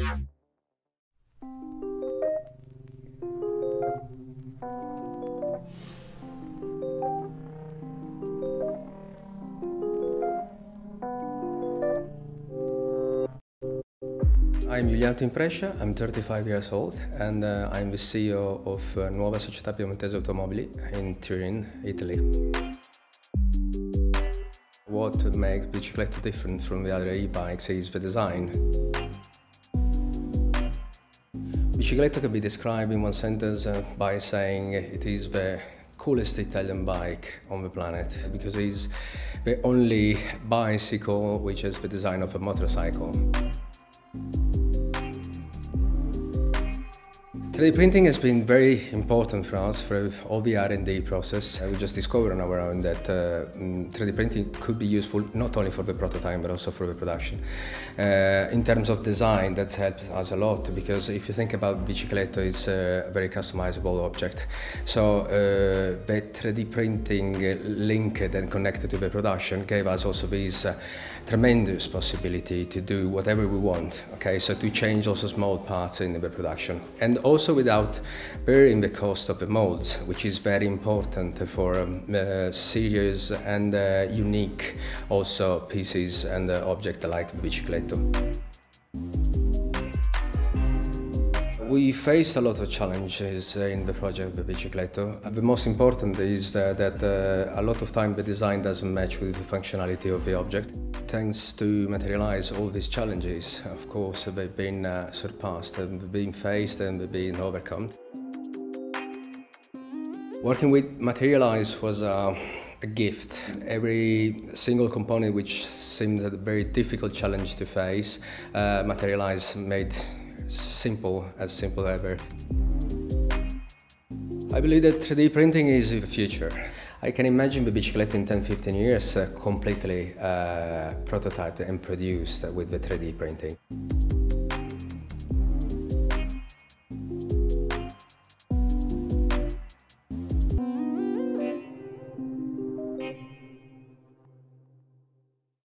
I'm Giuliano Imprescia, I'm 35 years old and uh, I'm the CEO of uh, Nuova Società Piemontese Automobili in Turin, Italy. What makes Bicicletto different from the other e-bikes is the design. Bicicletto can be described in one sentence uh, by saying it is the coolest Italian bike on the planet because it is the only bicycle which has the design of a motorcycle. 3D printing has been very important for us for all the R&D process. We just discovered on our own that uh, 3D mm, printing could be useful not only for the prototype but also for the production. Uh, in terms of design, that's helped us a lot because if you think about Bicicletto, it's a very customizable object. So uh, the 3D printing linked and connected to the production gave us also this uh, tremendous possibility to do whatever we want. Okay, so to change also small parts in the production and also also without bearing the cost of the molds, which is very important for um, uh, serious and uh, unique also pieces and uh, objects like the bicicletto. We faced a lot of challenges in the project of the Bicicletto. The most important is that, that uh, a lot of time the design doesn't match with the functionality of the object. Thanks to Materialise all these challenges, of course, they've been uh, surpassed and been faced and have been overcome. Working with Materialise was a, a gift. Every single component which seemed a very difficult challenge to face, uh, Materialise made simple, as simple as ever. I believe that 3D printing is the future. I can imagine the biciclette in 10-15 years uh, completely uh, prototyped and produced with the 3D printing.